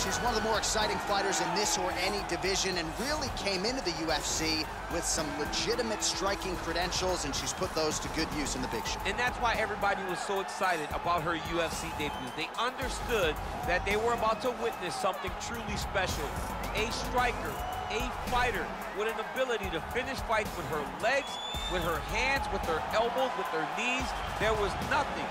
she's one of the more exciting fighters in this or any division and really came into the UFC with some legitimate striking credentials, and she's put those to good use in the big show. And that's why everybody was so excited about her UFC debut. They understood that they were about to witness something truly special. A striker, a fighter with an ability to finish fights with her legs, with her hands, with her elbows, with her knees. There was nothing,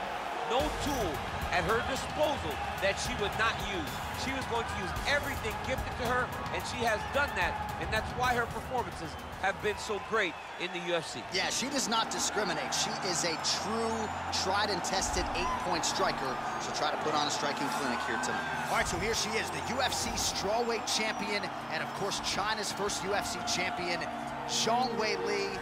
no tool at her disposal that she would not use. She was going to use everything gifted to her, and she has done that, and that's why her performances have been so great in the UFC. Yeah, she does not discriminate. She is a true, tried and tested eight-point striker. She'll try to put on a striking clinic here tonight. All right, so here she is, the UFC strawweight champion, and of course, China's first UFC champion, Zhang Weili.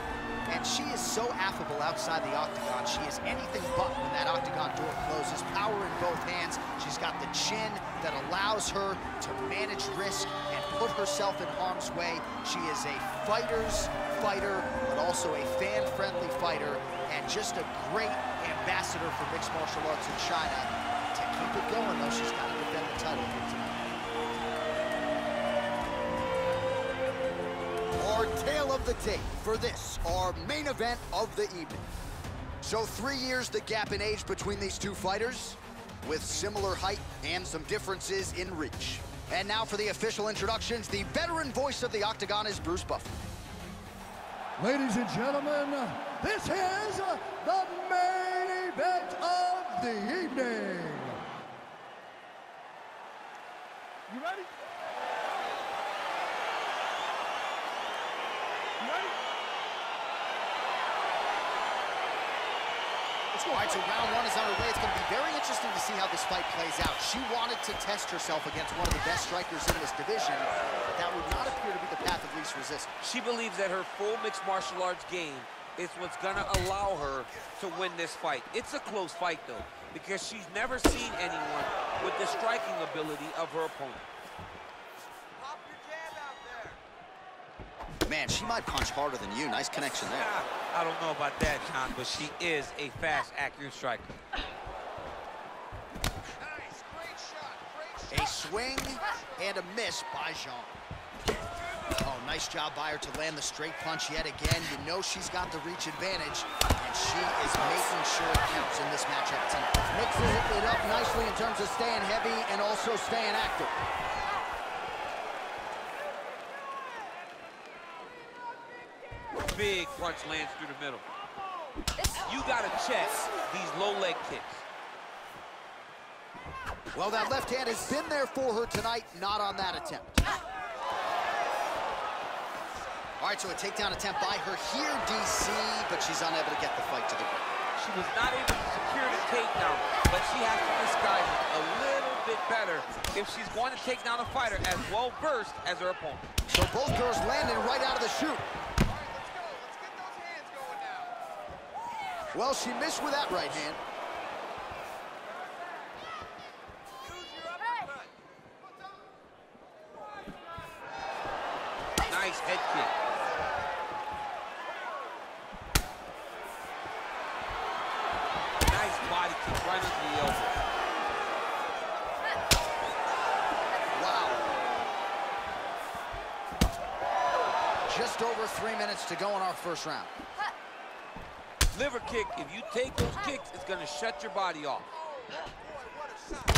And she is so affable outside the octagon. She is anything but when that octagon door closes. Power in both hands. She's got the chin that allows her to manage risk and put herself in harm's way. She is a fighter's fighter, but also a fan-friendly fighter, and just a great ambassador for mixed martial arts in China. To keep it going, though, she's got to defend the title here tonight. Our tale of the tape for this, our main event of the evening. So three years the gap in age between these two fighters, with similar height and some differences in reach. And now for the official introductions, the veteran voice of the Octagon is Bruce Buffer. Ladies and gentlemen, this is the main event of the evening. You ready? All right, so round one is underway. It's going to be very interesting to see how this fight plays out. She wanted to test herself against one of the best strikers in this division, but that would not appear to be the path of least resistance. She believes that her full mixed martial arts game is what's going to allow her to win this fight. It's a close fight, though, because she's never seen anyone with the striking ability of her opponent. Man, she might punch harder than you. Nice connection there. I don't know about that, Jon, but she is a fast, accurate striker. Nice, great shot, great shot. A swing and a miss by Jean. Oh, nice job by her to land the straight punch yet again. You know she's got the reach advantage, and she is making sure it counts in this matchup tonight. Mixes it up nicely in terms of staying heavy and also staying active. Big punch lands through the middle. You gotta check these low leg kicks. Well, that left hand has been there for her tonight, not on that attempt. All right, so a takedown attempt by her here, DC, but she's unable to get the fight to the ground. She was not able to secure the takedown, but she has to disguise it a little bit better if she's going to take down a fighter as well-versed as her opponent. So both girls landing right out of the chute. Well, she missed with that right hand. Nice head kick. Nice body kick right into the elbow. Wow. Just over three minutes to go in our first round liver kick, if you take those kicks, it's going to shut your body off.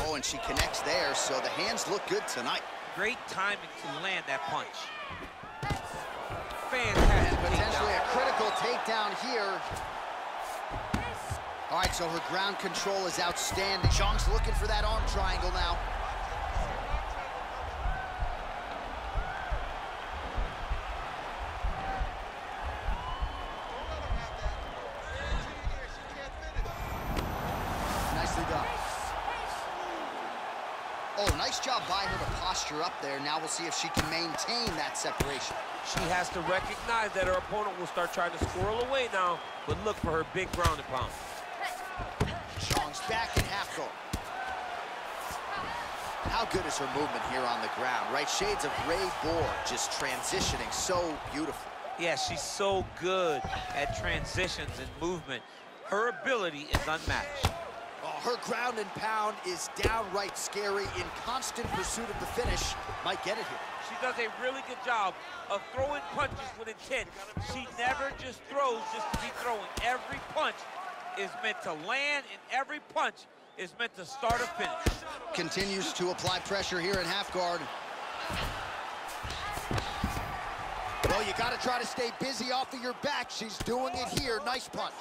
Oh, and she connects there, so the hands look good tonight. Great timing to land that punch. Fantastic and Potentially takedown. a critical takedown here. All right, so her ground control is outstanding. Zhang's looking for that arm triangle now. Up there. Now we'll see if she can maintain that separation. She has to recognize that her opponent will start trying to squirrel away now, but look for her big ground and pound. Zhang's back in half guard. How good is her movement here on the ground, right? Shades of Ray Borg just transitioning so beautiful. Yeah, she's so good at transitions and movement. Her ability is unmatched. Her ground and pound is downright scary. In constant pursuit of the finish, might get it here. She does a really good job of throwing punches with intent. She never just throws just to be throwing. Every punch is meant to land, and every punch is meant to start a finish. Continues to apply pressure here in half guard. Well, you got to try to stay busy off of your back. She's doing it here. Nice punch.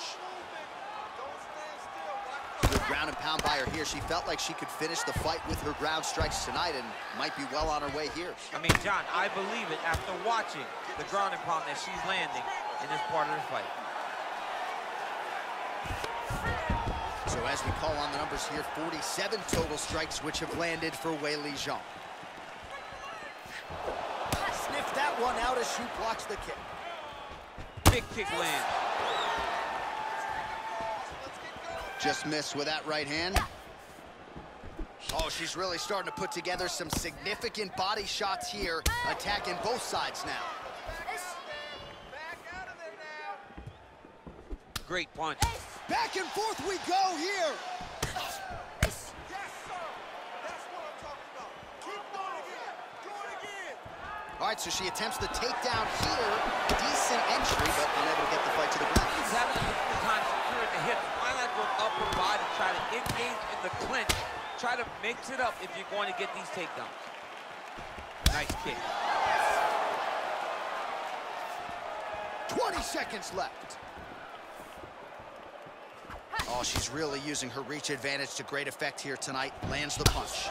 Ground and pound by her here. She felt like she could finish the fight with her ground strikes tonight and might be well on her way here. I mean, Jon, I believe it after watching the ground and pound that she's landing in this part of the fight. So as we call on the numbers here, 47 total strikes which have landed for Weili Zhang. Sniff that one out as she blocks the kick. Big kick land. Just missed with that right hand. Oh, she's really starting to put together some significant body shots here, attacking both sides now. Great punch. Back and forth we go here. All right, so she attempts the takedown here. Decent entry, but unable to get the fight to the ground. She's having a difficult time securing the hips. Why not go upper body, try to engage in the clinch, try to mix it up if you're going to get these takedowns. Nice kick. 20 seconds left. Oh, she's really using her reach advantage to great effect here tonight. Lands the punch.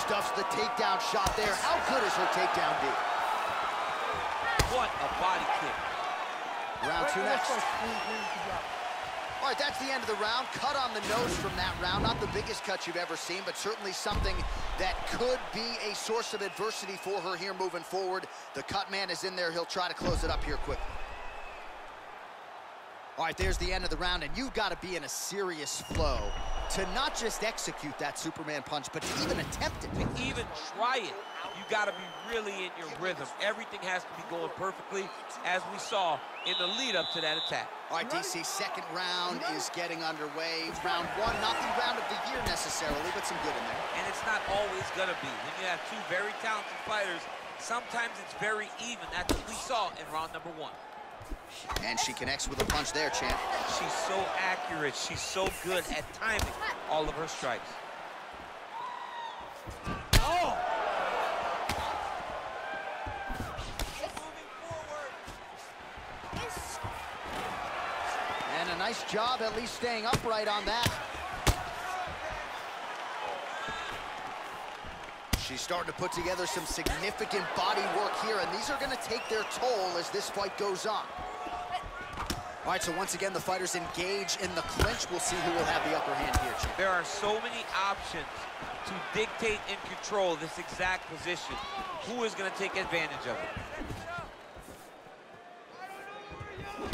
Stuffs the takedown shot there. How good is her takedown D? What a body kick. Round two next. All right, that's the end of the round. Cut on the nose from that round. Not the biggest cut you've ever seen, but certainly something that could be a source of adversity for her here moving forward. The cut man is in there. He'll try to close it up here quickly. All right, there's the end of the round, and you've got to be in a serious flow to not just execute that Superman punch, but to even attempt it. To even try it, you got to be really in your rhythm. Everything has to be going perfectly, as we saw in the lead up to that attack. All right, DC, second round is getting underway. Round one, not the round of the year necessarily, but some good in there. And it's not always going to be. When you have two very talented fighters, sometimes it's very even. That's what we saw in round number one. And she connects with a punch there, champ. She's so accurate. She's so good at timing all of her strikes. Oh! And a nice job at least staying upright on that. She's starting to put together some significant body work here, and these are going to take their toll as this fight goes on. All right, so once again, the fighters engage in the clinch. We'll see who will have the upper hand here, Champ. There are so many options to dictate and control this exact position. Who is going to take advantage of it?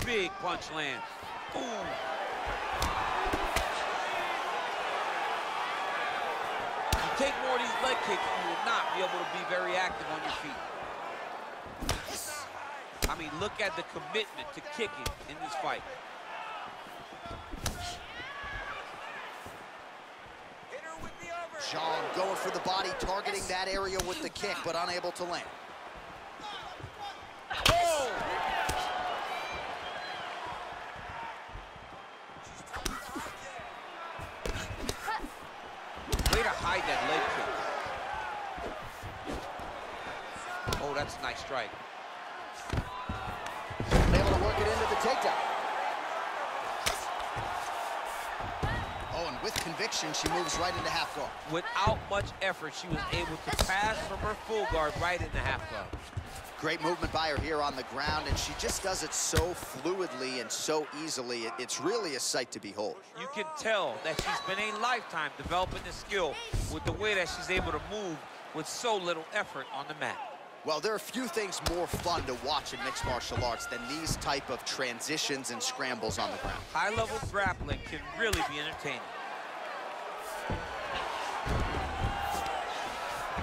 Big punch lands. You take more of these leg kicks, you will not be able to be very active on your feet. I mean, look at the commitment to kicking in this fight. Zhang going for the body, targeting that area with the kick, but unable to land. Oh! Way to hide that leg kick. Oh, that's a nice strike. Takedown. Oh, and with conviction, she moves right into half guard. Without much effort, she was able to pass from her full guard right into half guard. Great movement by her here on the ground, and she just does it so fluidly and so easily. It, it's really a sight to behold. You can tell that she's been a lifetime developing this skill with the way that she's able to move with so little effort on the mat. Well, there are a few things more fun to watch in mixed martial arts than these type of transitions and scrambles on the ground. High-level grappling can really be entertaining.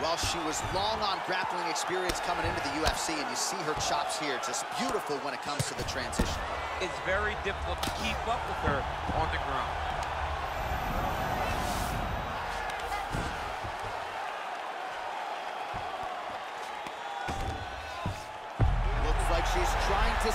Well, she was long on grappling experience coming into the UFC, and you see her chops here, just beautiful when it comes to the transition. It's very difficult to keep up with her on the ground.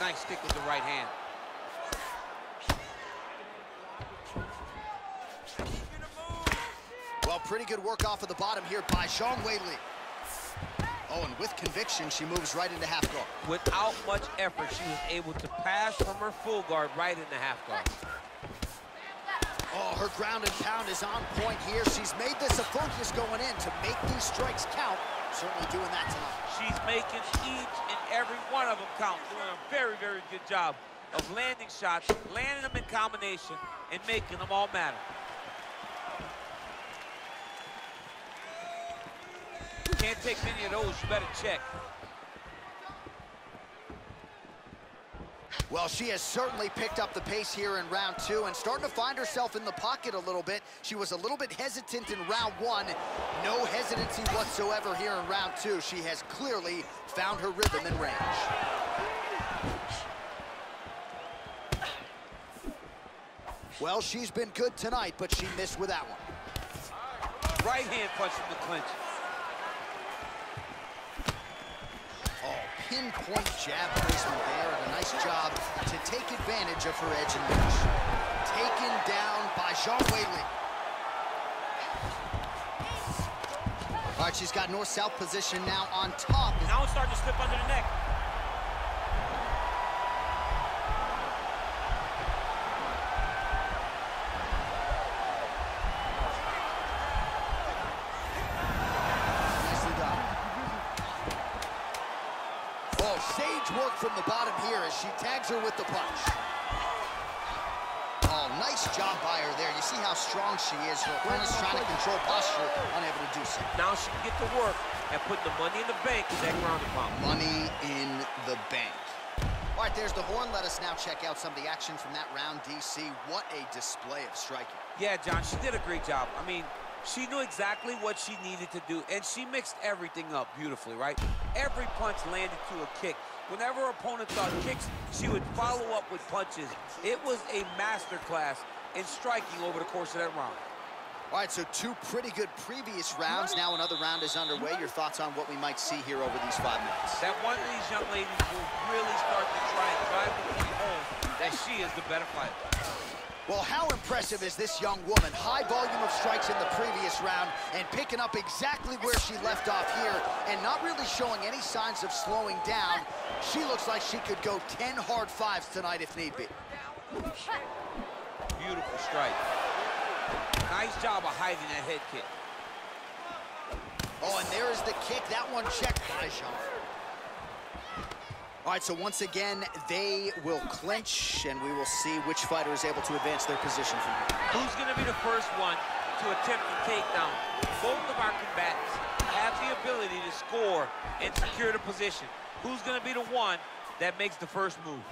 Nice stick with the right hand. Well, pretty good work off of the bottom here by Zhang Weili. Oh, and with conviction, she moves right into half guard. Without much effort, she was able to pass from her full guard right into half guard. Oh, her ground and pound is on point here. She's made this a focus going in to make these strikes count. Certainly doing that tonight. She's making each and every one of them count. Doing a very, very good job of landing shots, landing them in combination, and making them all matter. Can't take many of those. You better check. Well, she has certainly picked up the pace here in round two and starting to find herself in the pocket a little bit. She was a little bit hesitant in round one. No hesitancy whatsoever here in round two. She has clearly found her rhythm and range. Well, she's been good tonight, but she missed with that one. Right hand punch from the clinch. Pinpoint jab placement there, and a nice job to take advantage of her edge and reach. Taken down by Zhang Weili. All right, she's got north-south position now on top. Now it's starting to slip under the neck. Work from the bottom here as she tags her with the punch. Oh, nice job by her there. You see how strong she is. Her opponent's trying to control posture, unable to do so. Now she can get to work and put the money in the bank with that ground and pound. Money in the bank. All right, there's the horn. Let us now check out some of the action from that round, DC. What a display of striking. Yeah, Jon, she did a great job. I mean, she knew exactly what she needed to do, and she mixed everything up beautifully, right? Every punch landed to a kick. Whenever her opponent thought kicks, she would follow up with punches. It was a masterclass in striking over the course of that round. All right, so two pretty good previous rounds. Now another round is underway. Your thoughts on what we might see here over these five minutes? That one of these young ladies will really start to try and drive the point home that she is the better fighter. Well, how impressive is this young woman? High volume of strikes in the previous round and picking up exactly where she left off here and not really showing any signs of slowing down. She looks like she could go 10 hard fives tonight if need be. Beautiful strike. Nice job of hiding that head kick. Oh, and there is the kick. That one checked by Jean. All right, so once again, they will clinch, and we will see which fighter is able to advance their position from here. Who's going to be the first one to attempt the takedown? Both of our combatants have the ability to score and secure the position. Who's going to be the one that makes the first move?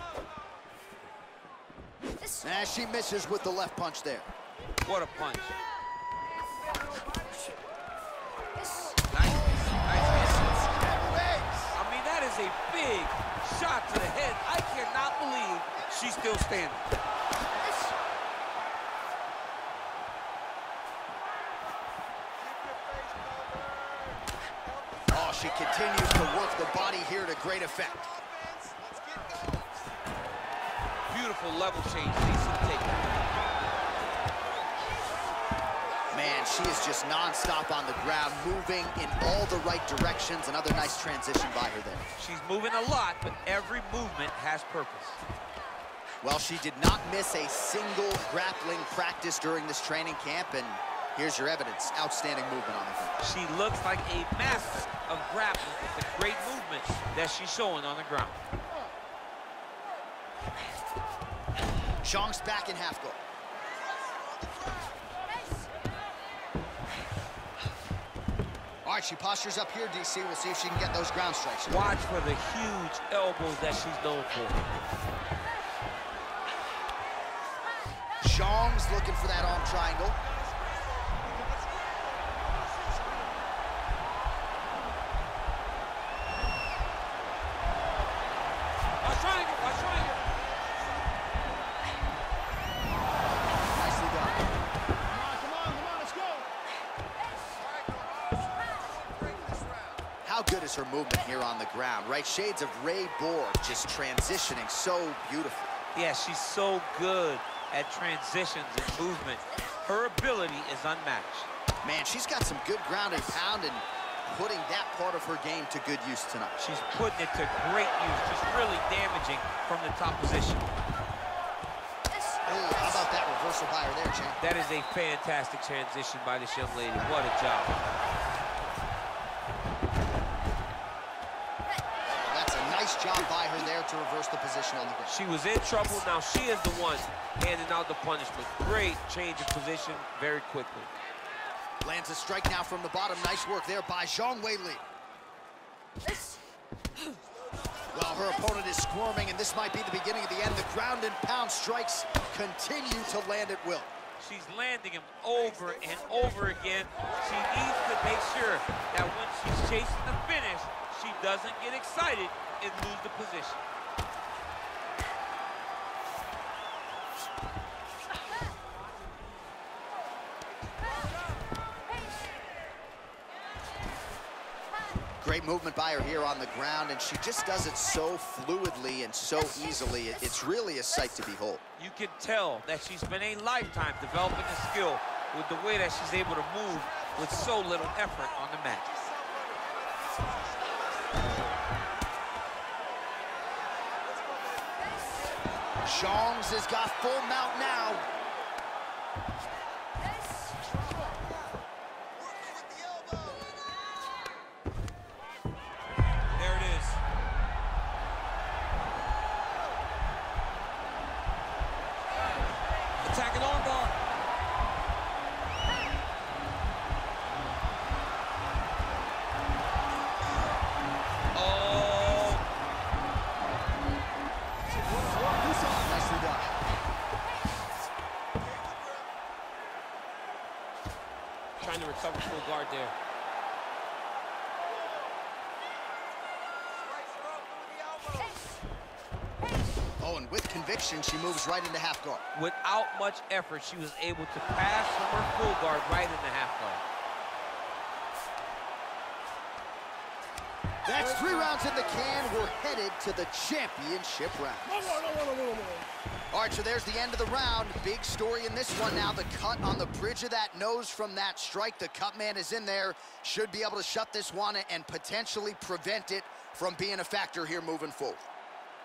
Nah, she misses with the left punch there. What a punch. I mean, that is a big shot to the head. I cannot believe she's still standing. Oh, she continues to work the body here to great effect. Beautiful level change. Decent take. Man, she is just nonstop on the ground, moving in all the right directions. Another nice transition by her there. She's moving a lot, but every movement has purpose. Well, she did not miss a single grappling practice during this training camp, and Here's your evidence. Outstanding movement on the ground. She looks like a master of grappling with the great movement that she's showing on the ground. Zhang's back in half guard. Right, she postures up here, DC. We'll see if she can get those ground strikes. Watch for the huge elbows that she's known for. Zhang's looking for that arm triangle. Is her movement here on the ground, right? Shades of Ray Borg just transitioning so beautifully. Yeah, she's so good at transitions and movement. Her ability is unmatched. Man, she's got some good ground and pound and putting that part of her game to good use tonight. She's putting it to great use, just really damaging from the top position. Ooh, how about that reversal by her there, champ? That is a fantastic transition by this young lady. What a job to reverse the position on the ground. She was in trouble. Now she is the one handing out the punishment. Great change of position very quickly. Lands a strike now from the bottom. Nice work there by Zhang Weili. Well, her opponent is squirming, and this might be the beginning of the end. The ground and pound strikes continue to land at will. She's landing him over and over again. She needs to make sure that when she's chasing the finish, she doesn't get excited and lose the position. Great movement by her here on the ground, and she just does it so fluidly and so easily. It's really a sight to behold. You can tell that she's been a lifetime developing a skill with the way that she's able to move with so little effort on the mat. Zhang's has got full mount now. She moves right into half guard. Without much effort, she was able to pass from her full guard right into half guard. That's three rounds in the can. We're headed to the championship round. All right, so there's the end of the round. Big story in this one now. The cut on the bridge of that nose from that strike. The cut man is in there. Should be able to shut this one and potentially prevent it from being a factor here moving forward.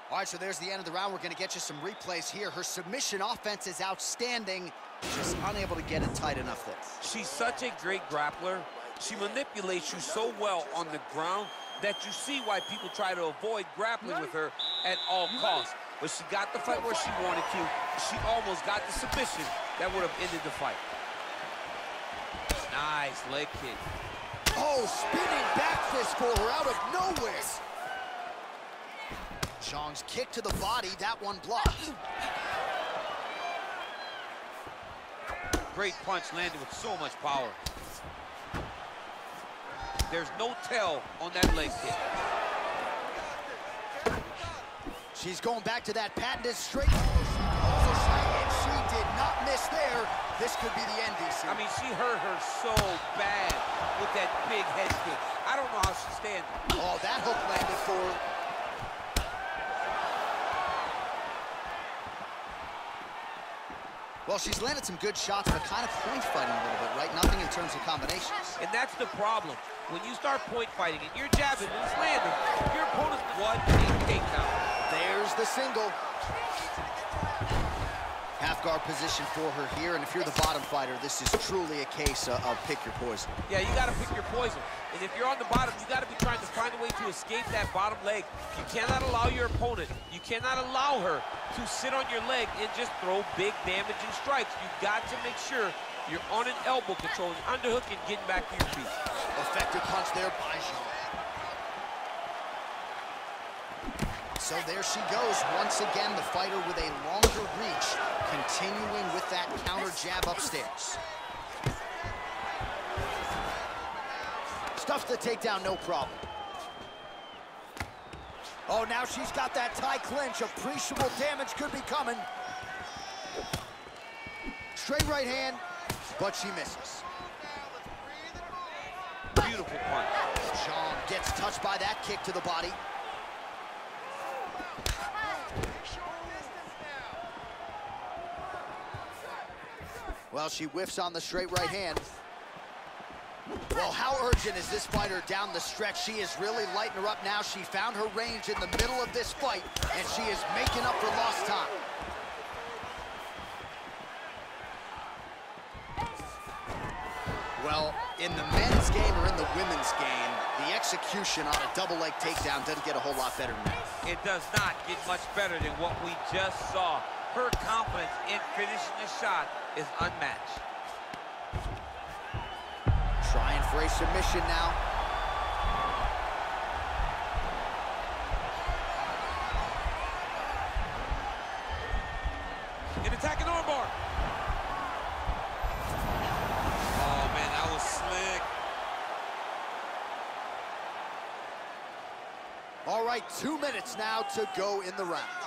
All right, so there's the end of the round. We're going to get you some replays here. Her submission offense is outstanding. Just unable to get it tight enough there. She's such a great grappler. She manipulates you so well on the ground that you see why people try to avoid grappling with her at all costs. But she got the fight where she wanted to. She almost got the submission that would have ended the fight. Nice leg kick. Oh, spinning back fist for her out of nowhere. Zhang's kick to the body, that one blocked. Great punch landed with so much power. There's no tell on that leg kick. She's going back to that patented straight. Oh, and she did not miss there. This could be the end, DC. I mean, she hurt her so bad with that big head kick. I don't know how she stands. Oh, that hook landed for her. Well, she's landed some good shots, but kind of point fighting a little bit, right? Nothing in terms of combinations. And that's the problem. When you start point fighting and you're jabbing and it's landing, your opponent's what a takedown. There's the single. Half guard position for her here, and if you're the bottom fighter, this is truly a case of, of pick your poison. Yeah, you gotta pick your poison. And if you're on the bottom, you gotta be trying to find a way to escape that bottom leg. You cannot allow your opponent, you cannot allow her to sit on your leg and just throw big damaging strikes. You've got to make sure you're on an elbow control, an underhook, and getting back to your feet. Effective punch there by Jean. So there she goes. Once again, the fighter with a longer reach, continuing with that counter jab upstairs. Stuffs the takedown, no problem. Oh, now she's got that tie clinch. Appreciable damage could be coming. Straight right hand, but she misses. Beautiful punch. Jean gets touched by that kick to the body. Well, she whiffs on the straight right hand. Well, how urgent is this fighter down the stretch? She is really lighting her up now. She found her range in the middle of this fight, and she is making up for lost time. Well, in the men's game or in the women's game, the execution on a double leg takedown doesn't get a whole lot better than that. It does not get much better than what we just saw. Her confidence in finishing the shot is unmatched. For a submission now. An attacking armbar. Oh, man, that was slick. All right, two minutes now to go in the round.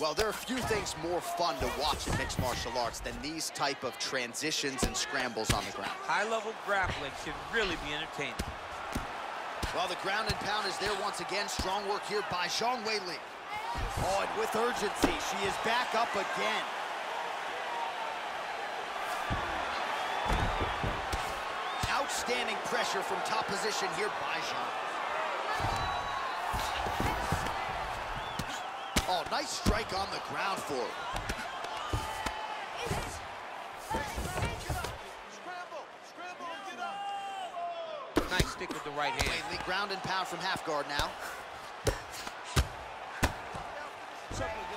Well, there are a few things more fun to watch in mixed martial arts than these type of transitions and scrambles on the ground. High-level grappling can really be entertaining. Well, the ground and pound is there once again. Strong work here by Zhang Weili. Oh, and with urgency, she is back up again. Outstanding pressure from top position here by Zhang. Oh, nice strike on the ground for her. Nice stick with the right hand. Weili ground and pound from half guard now.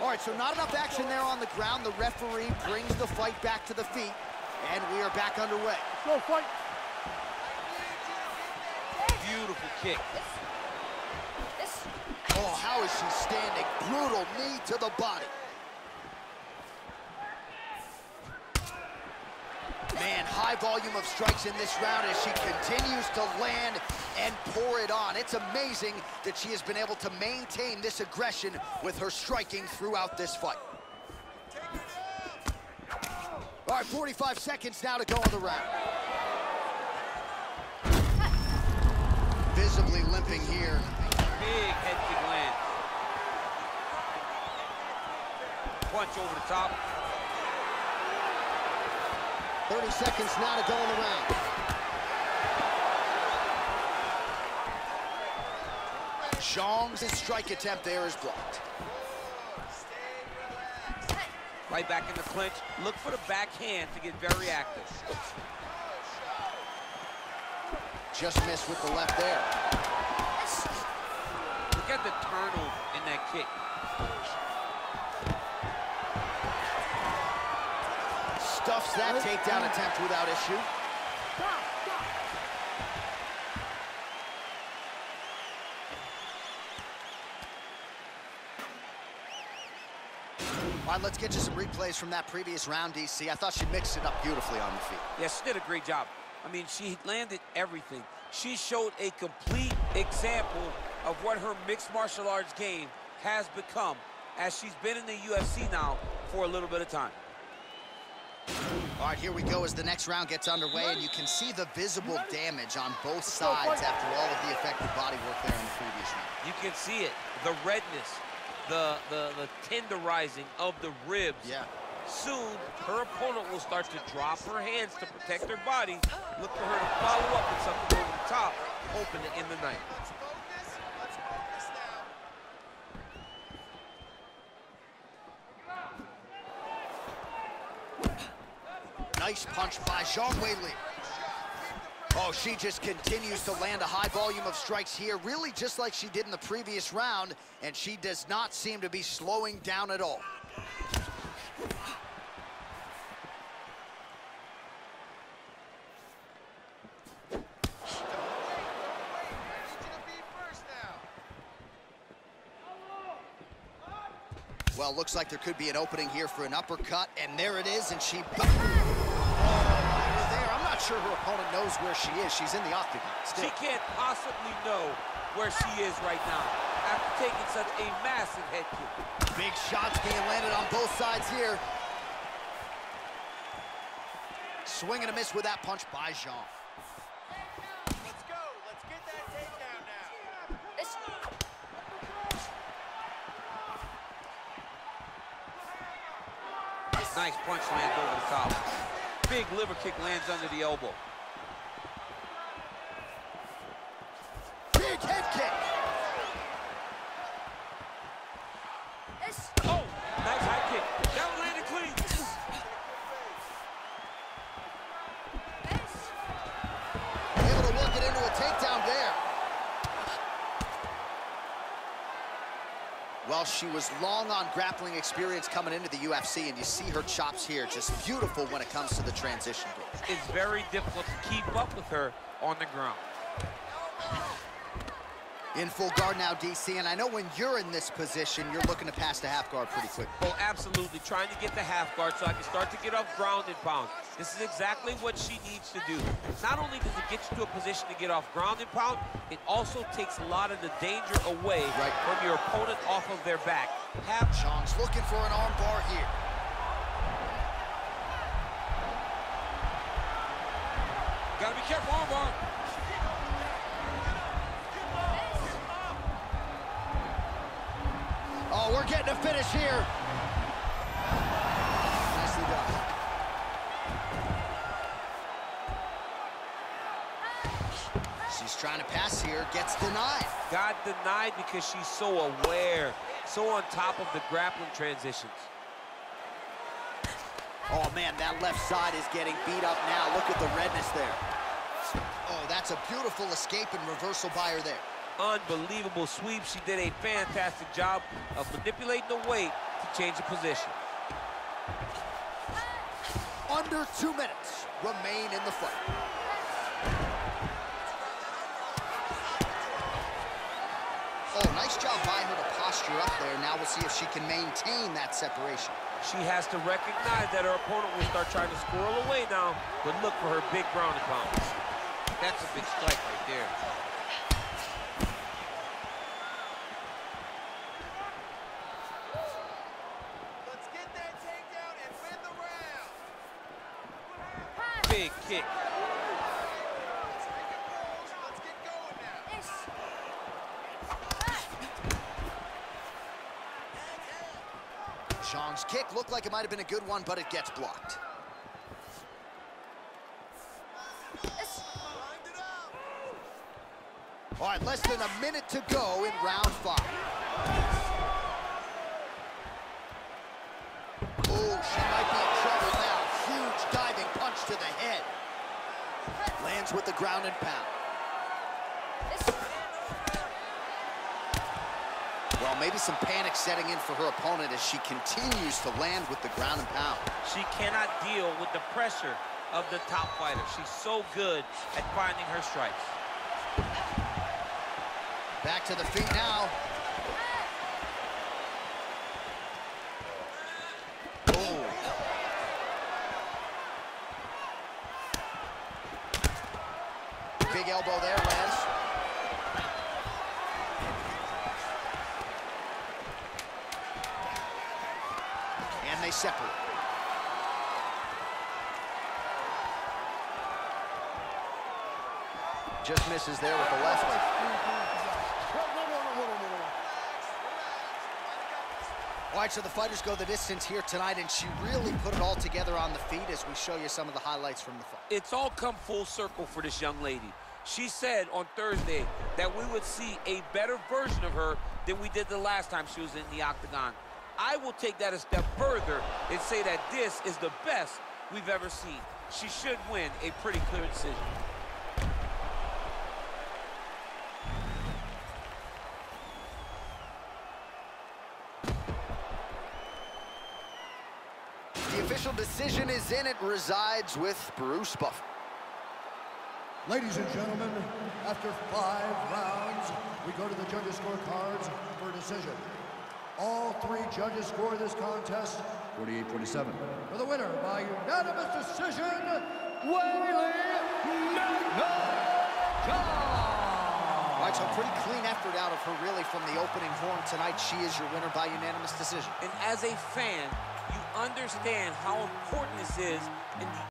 All right, so not enough action there on the ground. The referee brings the fight back to the feet, and we are back underway. Go fight. Beautiful kick. Oh, how is she standing? Brutal knee to the body. Man, high volume of strikes in this round as she continues to land and pour it on. It's amazing that she has been able to maintain this aggression with her striking throughout this fight. All right, 45 seconds now to go in the round. Visibly limping here. Big head kick lands. Punch over the top. 30 seconds now to go in the round. Zhang's strike attempt there is blocked. Right back in the clinch. Look for the backhand to get very active. Just missed with the left there. Look at the turnover in that kick. Stuffs that takedown attempt without issue. All right, let's get you some replays from that previous round, DC. I thought she mixed it up beautifully on the feet. Yeah, she did a great job. I mean, she landed everything. She showed a complete example of what her mixed martial arts game has become as she's been in the UFC now for a little bit of time. All right, here we go as the next round gets underway, and you can see the visible damage on both sides after all of the effective body work there in the previous round. You can see it, the redness, the, the, the tenderizing of the ribs. Yeah. Soon, her opponent will start to drop her hands to protect her body. Look for her to follow up with something over the top, hoping to end the night. Nice punch by Zhang Weili. Oh, she just continues to land a high volume of strikes here, really just like she did in the previous round, and she does not seem to be slowing down at all. Well, looks like there could be an opening here for an uppercut, and there it is, and she... Oh, there. I'm not sure her opponent knows where she is. She's in the octagon still. She can't possibly know where she is right now after taking such a massive head kick. Big shots being landed on both sides here. Swing and a miss with that punch by Zhang. Nice punch lands over the top. Big liver kick lands under the elbow. Big head kick. Oh, nice high kick. That one landed clean. Able to work it into a takedown there. Well, she was long on grappling experience coming into the UFC, and you see her chops here, just beautiful when it comes to the transition. It's very difficult to keep up with her on the ground in full guard now, DC, and I know when you're in this position, you're looking to pass the half guard pretty quick. Oh, absolutely. Trying to get the half guard so I can start to get off ground and pound. This is exactly what she needs to do. Not only does it get you to a position to get off ground and pound, it also takes a lot of the danger away right. from your opponent off of their back. Have Zhang's looking for an arm bar here. Gotta be careful, arm bar. Oh, we're getting a finish here. She's trying to pass here, gets denied. Got denied because she's so aware, so on top of the grappling transitions. Oh, man, that left side is getting beat up now. Look at the redness there. Oh, that's a beautiful escape and reversal by her there unbelievable sweep. She did a fantastic job of manipulating the weight to change the position. Under two minutes remain in the fight. Oh, nice by her to posture up there. Now we'll see if she can maintain that separation. She has to recognize that her opponent will start trying to squirrel away now, but look for her big ground and pound. That's a big strike right there. big kick. Zhang's kick looked like it might have been a good one, but it gets blocked. All right, less than a minute to go in round five. Oh, Huge diving punch to the head. Lands with the ground and pound. Maybe some panic setting in for her opponent as she continues to land with the ground and pound. She cannot deal with the pressure of the top fighter. She's so good at finding her strikes. Back to the feet now. elbow there, Les. And they separate. Just misses there with the left. All right, so the fighters go the distance here tonight, and she really put it all together on the feet as we show you some of the highlights from the fight. It's all come full circle for this young lady. She said on Thursday that we would see a better version of her than we did the last time she was in the octagon. I will take that a step further and say that this is the best we've ever seen. she should win a pretty clear decision. Decision is in. It resides with Bruce Buffer. Ladies and gentlemen, after five rounds, we go to the judges' scorecards for a decision. All three judges score this contest 48-47. For the winner by unanimous decision, Whaley Weili All right, so pretty clean effort out of her really from the opening horn tonight. She is your winner by unanimous decision. And as a fan, you understand how important this is in the